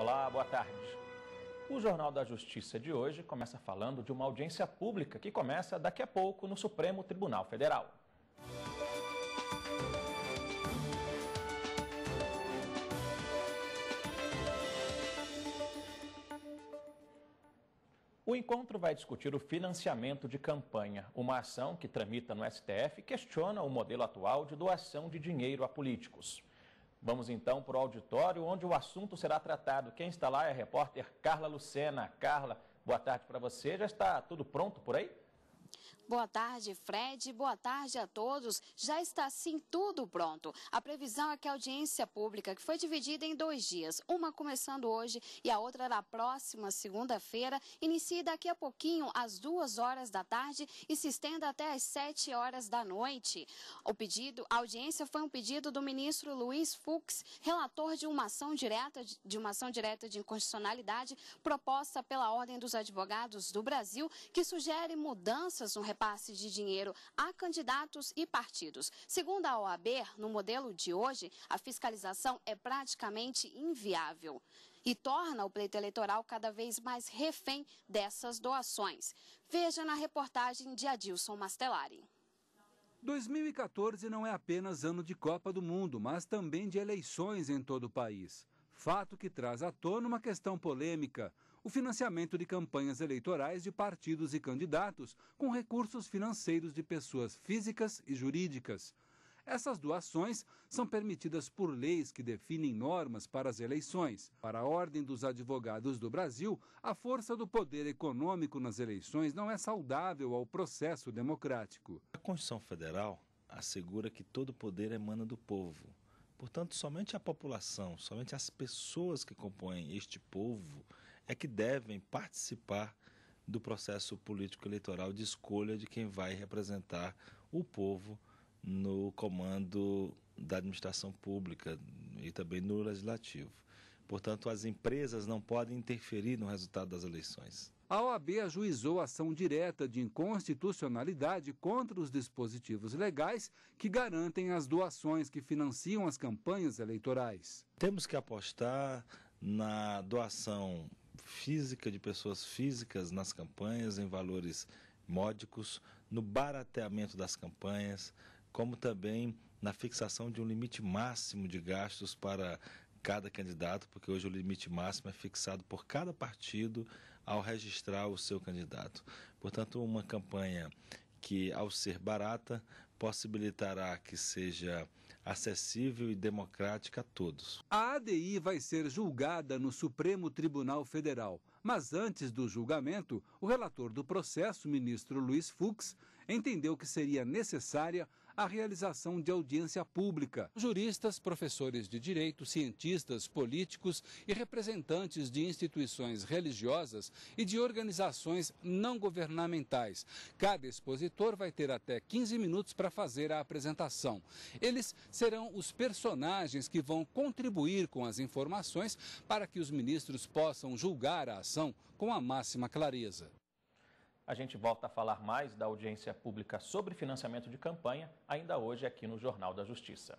Olá, boa tarde. O Jornal da Justiça de hoje começa falando de uma audiência pública que começa daqui a pouco no Supremo Tribunal Federal. O encontro vai discutir o financiamento de campanha, uma ação que tramita no STF questiona o modelo atual de doação de dinheiro a políticos. Vamos então para o auditório, onde o assunto será tratado. Quem está lá é a repórter Carla Lucena. Carla, boa tarde para você. Já está tudo pronto por aí? Boa tarde, Fred. Boa tarde a todos. Já está sim tudo pronto. A previsão é que a audiência pública, que foi dividida em dois dias, uma começando hoje e a outra na próxima segunda-feira, inicie daqui a pouquinho às duas horas da tarde e se estenda até às sete horas da noite. O pedido, a audiência foi um pedido do ministro Luiz Fux, relator de uma ação direta de uma ação direta de inconstitucionalidade proposta pela Ordem dos Advogados do Brasil, que sugere mudanças no repasse de dinheiro a candidatos e partidos. Segundo a OAB, no modelo de hoje, a fiscalização é praticamente inviável e torna o pleito eleitoral cada vez mais refém dessas doações. Veja na reportagem de Adilson Mastelari. 2014 não é apenas ano de Copa do Mundo, mas também de eleições em todo o país. Fato que traz à tona uma questão polêmica o financiamento de campanhas eleitorais de partidos e candidatos com recursos financeiros de pessoas físicas e jurídicas. Essas doações são permitidas por leis que definem normas para as eleições. Para a Ordem dos Advogados do Brasil, a força do poder econômico nas eleições não é saudável ao processo democrático. A Constituição Federal assegura que todo poder emana do povo. Portanto, somente a população, somente as pessoas que compõem este povo é que devem participar do processo político eleitoral de escolha de quem vai representar o povo no comando da administração pública e também no legislativo. Portanto, as empresas não podem interferir no resultado das eleições. A OAB ajuizou ação direta de inconstitucionalidade contra os dispositivos legais que garantem as doações que financiam as campanhas eleitorais. Temos que apostar na doação física de pessoas físicas nas campanhas em valores módicos, no barateamento das campanhas, como também na fixação de um limite máximo de gastos para cada candidato, porque hoje o limite máximo é fixado por cada partido ao registrar o seu candidato. Portanto, uma campanha que, ao ser barata, possibilitará que seja acessível e democrática a todos. A ADI vai ser julgada no Supremo Tribunal Federal, mas antes do julgamento, o relator do processo, ministro Luiz Fux, entendeu que seria necessária a realização de audiência pública. Juristas, professores de direito, cientistas, políticos e representantes de instituições religiosas e de organizações não governamentais. Cada expositor vai ter até 15 minutos para fazer a apresentação. Eles serão os personagens que vão contribuir com as informações para que os ministros possam julgar a ação com a máxima clareza. A gente volta a falar mais da audiência pública sobre financiamento de campanha, ainda hoje aqui no Jornal da Justiça.